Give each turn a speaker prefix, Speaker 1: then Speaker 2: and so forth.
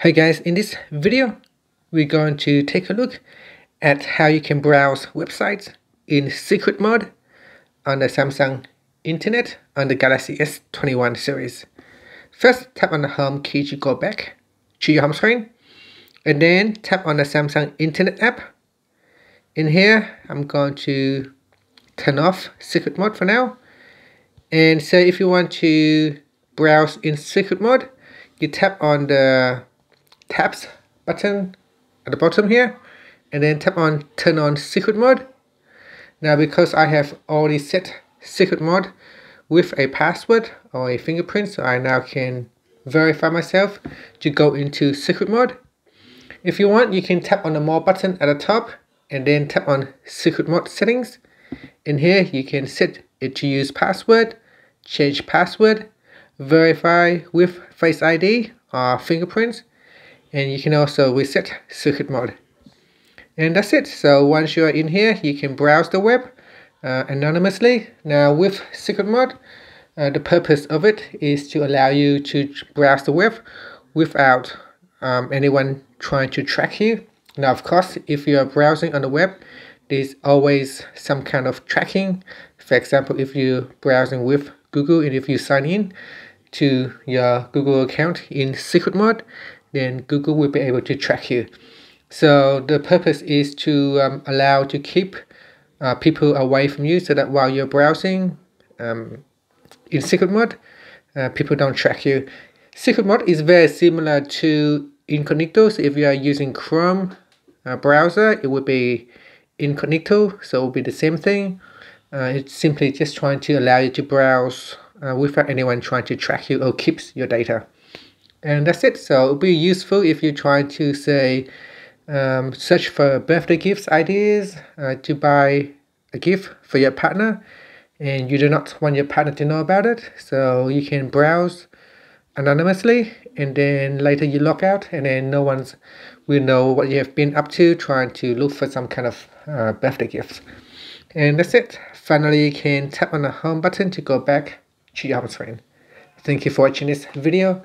Speaker 1: Hey guys, in this video, we're going to take a look at how you can browse websites in secret mode on the Samsung Internet on the Galaxy S21 series. First, tap on the home key to go back to your home screen, and then tap on the Samsung Internet app. In here, I'm going to turn off secret mode for now. And so if you want to browse in secret mode, you tap on the tabs button at the bottom here and then tap on turn on secret mode. Now because I have already set secret mode with a password or a fingerprint so I now can verify myself to go into secret mode. If you want you can tap on the more button at the top and then tap on secret mode settings. In here you can set it to use password change password verify with face ID or fingerprints and you can also reset secret mode and that's it. So once you're in here you can browse the web uh, anonymously. Now with secret mode uh, the purpose of it is to allow you to browse the web without um, anyone trying to track you. Now of course if you're browsing on the web there's always some kind of tracking. For example if you're browsing with Google and if you sign in to your Google account in secret mode then Google will be able to track you. So the purpose is to um, allow to keep uh, people away from you so that while you're browsing um, in secret mode, uh, people don't track you. Secret mode is very similar to incognito. So if you are using Chrome uh, browser, it would be incognito. So it will be the same thing. Uh, it's simply just trying to allow you to browse uh, without anyone trying to track you or keeps your data and that's it. So it'll be useful if you try to say um, search for birthday gifts ideas uh, to buy a gift for your partner and you do not want your partner to know about it. So you can browse anonymously and then later you log out and then no one's will know what you have been up to trying to look for some kind of uh, birthday gift and that's it. Finally you can tap on the home button to go back to your home screen. Thank you for watching this video